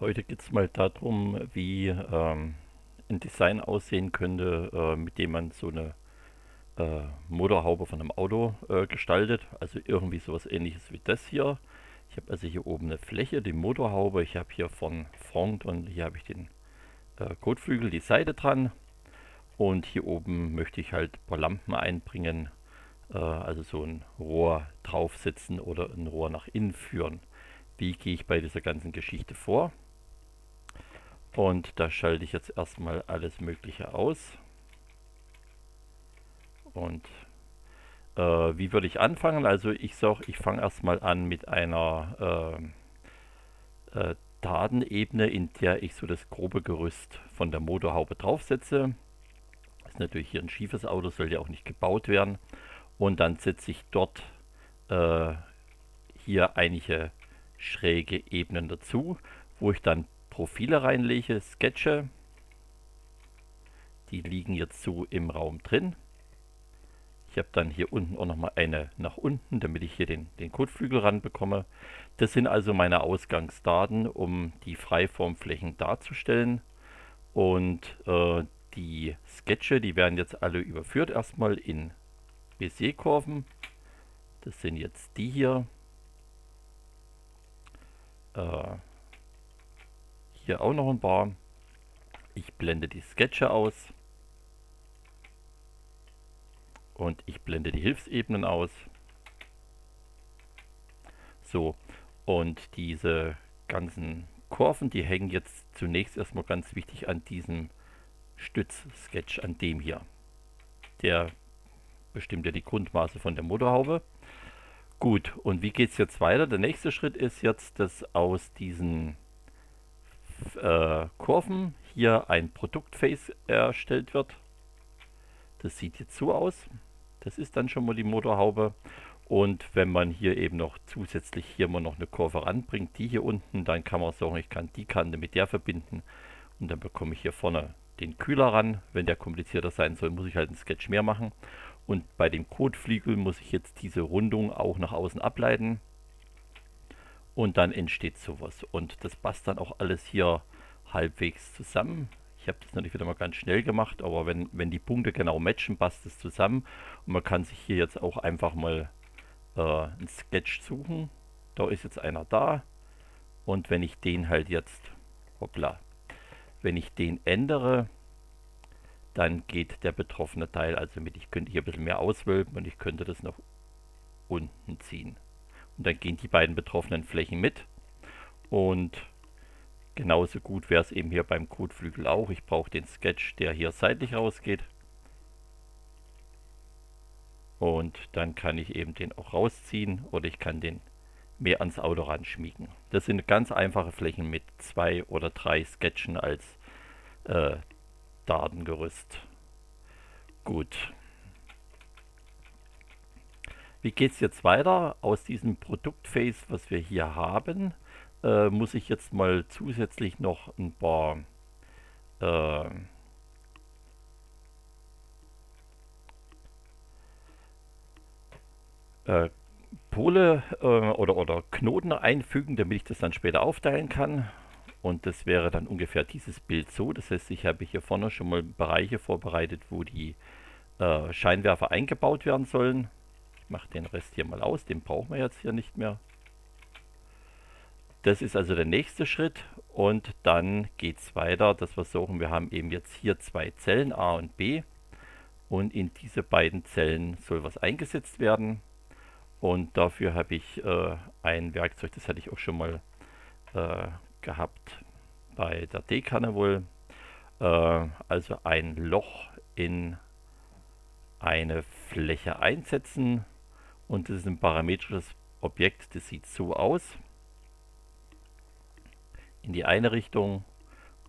Heute geht es mal darum, wie ähm, ein Design aussehen könnte, äh, mit dem man so eine äh, Motorhaube von einem Auto äh, gestaltet. Also irgendwie sowas ähnliches wie das hier. Ich habe also hier oben eine Fläche, die Motorhaube. Ich habe hier von Front und hier habe ich den äh, Kotflügel, die Seite dran. Und hier oben möchte ich halt ein paar Lampen einbringen. Äh, also so ein Rohr draufsetzen oder ein Rohr nach innen führen. Wie gehe ich bei dieser ganzen Geschichte vor? Und da schalte ich jetzt erstmal alles Mögliche aus. Und äh, wie würde ich anfangen? Also ich sage, ich fange erstmal an mit einer äh, äh, Datenebene, in der ich so das grobe Gerüst von der Motorhaube draufsetze. Das ist natürlich hier ein schiefes Auto, soll ja auch nicht gebaut werden. Und dann setze ich dort äh, hier einige schräge Ebenen dazu, wo ich dann Profile reinlege, Sketche. Die liegen jetzt so im Raum drin. Ich habe dann hier unten auch nochmal eine nach unten, damit ich hier den, den Kotflügel ranbekomme. Das sind also meine Ausgangsdaten, um die Freiformflächen darzustellen. Und äh, die Sketche, die werden jetzt alle überführt erstmal in Bézier-Kurven. Das sind jetzt die hier. Äh, hier auch noch ein paar. Ich blende die Sketche aus. Und ich blende die Hilfsebenen aus. So, und diese ganzen Kurven, die hängen jetzt zunächst erstmal ganz wichtig an diesem Stützsketch, an dem hier. Der bestimmt ja die Grundmaße von der Motorhaube. Gut, und wie geht es jetzt weiter? Der nächste Schritt ist jetzt, dass aus diesen äh, Kurven hier ein Produktface erstellt wird. Das sieht jetzt so aus. Das ist dann schon mal die Motorhaube. Und wenn man hier eben noch zusätzlich hier mal noch eine Kurve ranbringt, die hier unten, dann kann man sagen, ich kann die Kante mit der verbinden. Und dann bekomme ich hier vorne den Kühler ran. Wenn der komplizierter sein soll, muss ich halt einen Sketch mehr machen. Und bei dem Kotflügel muss ich jetzt diese Rundung auch nach außen ableiten und dann entsteht sowas. Und das passt dann auch alles hier halbwegs zusammen. Ich habe das natürlich wieder mal ganz schnell gemacht, aber wenn, wenn die Punkte genau matchen, passt es zusammen. Und man kann sich hier jetzt auch einfach mal äh, einen Sketch suchen. Da ist jetzt einer da. Und wenn ich den halt jetzt, hoppla, wenn ich den ändere, dann geht der betroffene Teil also mit. Ich könnte hier ein bisschen mehr auswölben und ich könnte das nach unten ziehen. Und dann gehen die beiden betroffenen Flächen mit. Und genauso gut wäre es eben hier beim Kotflügel auch. Ich brauche den Sketch, der hier seitlich rausgeht. Und dann kann ich eben den auch rausziehen oder ich kann den mehr ans Auto ranschmiegen. Das sind ganz einfache Flächen mit zwei oder drei Sketchen als äh, Datengerüst. Gut. Wie geht es jetzt weiter? Aus diesem Produktface, was wir hier haben, äh, muss ich jetzt mal zusätzlich noch ein paar äh, äh, Pole äh, oder, oder Knoten einfügen, damit ich das dann später aufteilen kann. Und das wäre dann ungefähr dieses Bild so. Das heißt, ich habe hier vorne schon mal Bereiche vorbereitet, wo die äh, Scheinwerfer eingebaut werden sollen. Mache den Rest hier mal aus, den brauchen wir jetzt hier nicht mehr. Das ist also der nächste Schritt und dann geht es weiter, dass wir suchen, wir haben eben jetzt hier zwei Zellen A und B. Und in diese beiden Zellen soll was eingesetzt werden. Und dafür habe ich äh, ein Werkzeug, das hatte ich auch schon mal äh, gehabt bei der D-Kanne wohl, äh, also ein Loch in eine Fläche einsetzen und das ist ein parametrisches Objekt, das sieht so aus. In die eine Richtung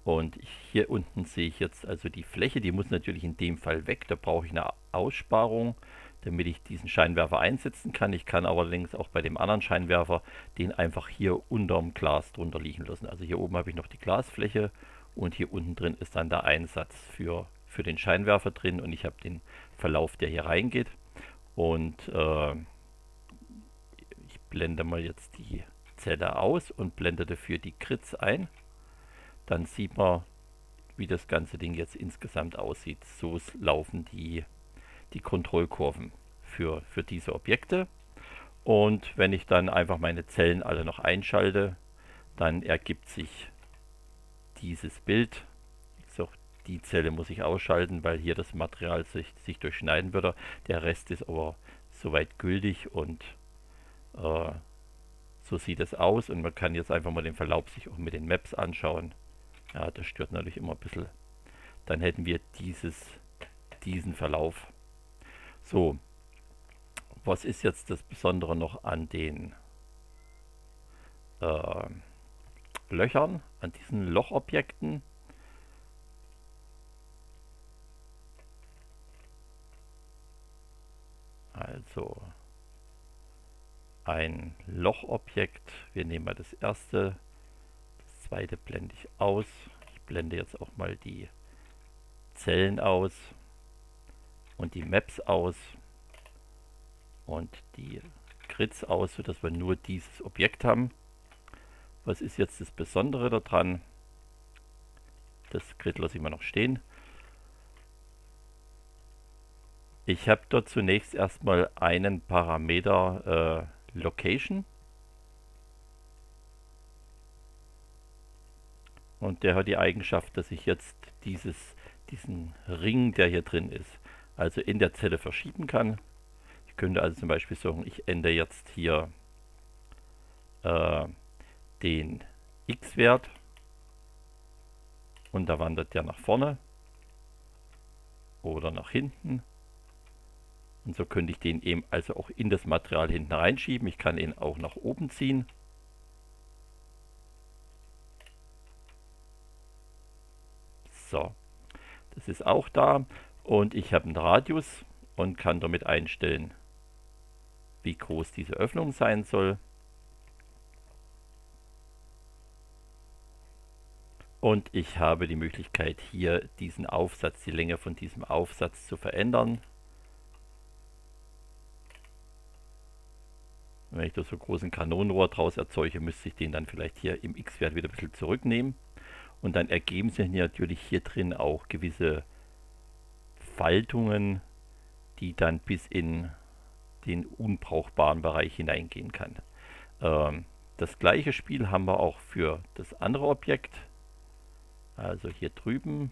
und hier unten sehe ich jetzt also die Fläche, die muss natürlich in dem Fall weg, da brauche ich eine Aussparung, damit ich diesen Scheinwerfer einsetzen kann. Ich kann allerdings auch bei dem anderen Scheinwerfer den einfach hier unterm Glas drunter liegen lassen. Also hier oben habe ich noch die Glasfläche und hier unten drin ist dann der Einsatz für, für den Scheinwerfer drin und ich habe den Verlauf, der hier reingeht. Und äh, blende mal jetzt die Zelle aus und blende dafür die Grids ein. dann sieht man, wie das ganze Ding jetzt insgesamt aussieht. So laufen die, die Kontrollkurven für, für diese Objekte. Und wenn ich dann einfach meine Zellen alle noch einschalte, dann ergibt sich dieses Bild. Die Zelle muss ich ausschalten, weil hier das Material sich, sich durchschneiden würde. Der Rest ist aber soweit gültig und äh, so sieht es aus. Und man kann jetzt einfach mal den Verlauf sich auch mit den Maps anschauen. Ja, das stört natürlich immer ein bisschen. Dann hätten wir dieses, diesen Verlauf. So, was ist jetzt das Besondere noch an den äh, Löchern, an diesen Lochobjekten? Also ein Lochobjekt. Wir nehmen mal das erste. Das zweite blende ich aus. Ich blende jetzt auch mal die Zellen aus und die Maps aus und die Grids aus, sodass wir nur dieses Objekt haben. Was ist jetzt das Besondere daran? Das Grid lasse ich mal noch stehen. Ich habe dort zunächst erstmal einen Parameter äh, Location. Und der hat die Eigenschaft, dass ich jetzt dieses, diesen Ring, der hier drin ist, also in der Zelle verschieben kann. Ich könnte also zum Beispiel sagen, ich ändere jetzt hier äh, den x-Wert und da wandert der nach vorne oder nach hinten. Und so könnte ich den eben also auch in das Material hinten reinschieben. Ich kann ihn auch nach oben ziehen. So, das ist auch da. Und ich habe einen Radius und kann damit einstellen, wie groß diese Öffnung sein soll. Und ich habe die Möglichkeit hier diesen Aufsatz, die Länge von diesem Aufsatz zu verändern. Wenn ich da so großen Kanonenrohr draus erzeuge, müsste ich den dann vielleicht hier im x-Wert wieder ein bisschen zurücknehmen. Und dann ergeben sich natürlich hier drin auch gewisse Faltungen, die dann bis in den unbrauchbaren Bereich hineingehen kann. Ähm, das gleiche Spiel haben wir auch für das andere Objekt. Also hier drüben.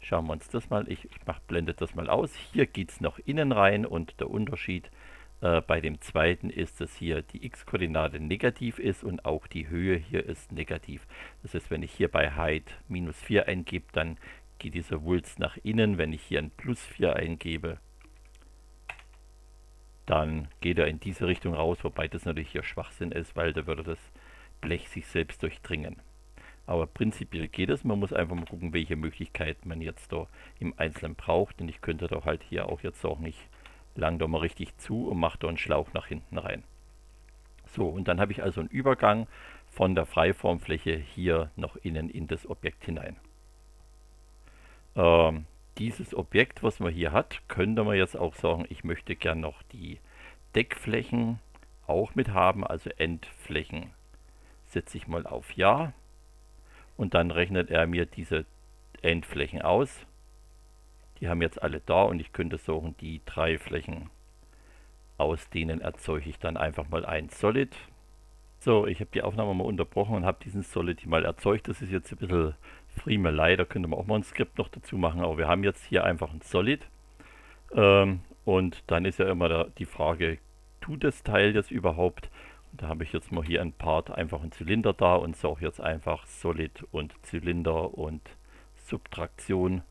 Schauen wir uns das mal. Ich, ich blende das mal aus. Hier geht es noch innen rein und der Unterschied äh, bei dem zweiten ist, dass hier die x-Koordinate negativ ist und auch die Höhe hier ist negativ. Das heißt, wenn ich hier bei Height minus 4 eingebe, dann geht dieser Wulst nach innen. Wenn ich hier ein plus 4 eingebe, dann geht er in diese Richtung raus, wobei das natürlich hier Schwachsinn ist, weil da würde das Blech sich selbst durchdringen. Aber prinzipiell geht es, man muss einfach mal gucken, welche Möglichkeiten man jetzt da im Einzelnen braucht. Und ich könnte doch halt hier auch jetzt auch nicht lang da mal richtig zu und mache da einen Schlauch nach hinten rein. So, und dann habe ich also einen Übergang von der Freiformfläche hier noch innen in das Objekt hinein. Ähm, dieses Objekt, was man hier hat, könnte man jetzt auch sagen, ich möchte gern noch die Deckflächen auch mit haben, also Endflächen setze ich mal auf Ja und dann rechnet er mir diese Endflächen aus. Die haben jetzt alle da und ich könnte sagen, die drei Flächen aus denen erzeuge ich dann einfach mal ein Solid. So, ich habe die Aufnahme mal unterbrochen und habe diesen Solid mal erzeugt. Das ist jetzt ein bisschen Friemelei, da könnte man auch mal ein Skript noch dazu machen, aber wir haben jetzt hier einfach ein Solid. Ähm, und dann ist ja immer der, die Frage, tut das Teil jetzt überhaupt? Und da habe ich jetzt mal hier ein Part, einfach ein Zylinder da und sage jetzt einfach Solid und Zylinder und Subtraktion.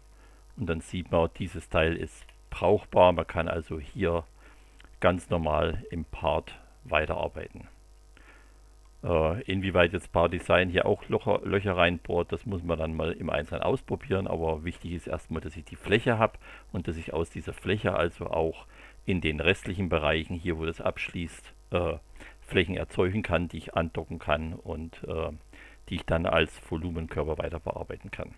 Und dann sieht man, dieses Teil ist brauchbar. Man kann also hier ganz normal im Part weiterarbeiten. Äh, inwieweit jetzt Paar Design hier auch Locher, Löcher reinbohrt, das muss man dann mal im Einzelnen ausprobieren. Aber wichtig ist erstmal, dass ich die Fläche habe und dass ich aus dieser Fläche also auch in den restlichen Bereichen, hier wo das abschließt, äh, Flächen erzeugen kann, die ich andocken kann und äh, die ich dann als Volumenkörper weiter bearbeiten kann.